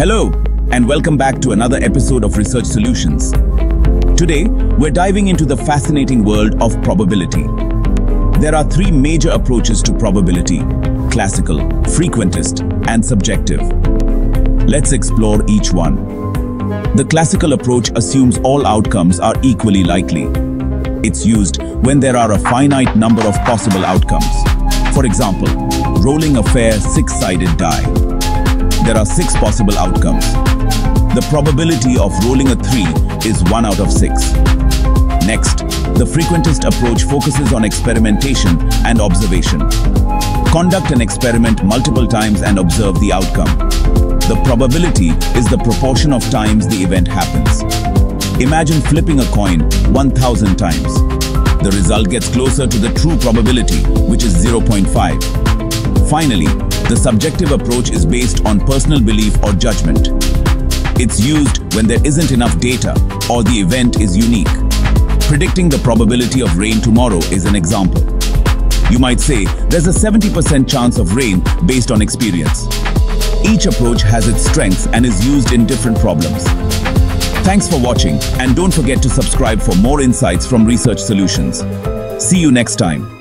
Hello, and welcome back to another episode of Research Solutions. Today, we're diving into the fascinating world of probability. There are three major approaches to probability classical, frequentist, and subjective. Let's explore each one. The classical approach assumes all outcomes are equally likely. It's used when there are a finite number of possible outcomes. For example, rolling a fair six-sided die. There are six possible outcomes. The probability of rolling a 3 is 1 out of 6. Next, the frequentist approach focuses on experimentation and observation. Conduct an experiment multiple times and observe the outcome. The probability is the proportion of times the event happens. Imagine flipping a coin 1000 times. The result gets closer to the true probability, which is 0.5. Finally, the subjective approach is based on personal belief or judgment. It's used when there isn't enough data or the event is unique. Predicting the probability of rain tomorrow is an example. You might say there's a 70% chance of rain based on experience. Each approach has its strengths and is used in different problems. Thanks for watching and don't forget to subscribe for more insights from Research Solutions. See you next time.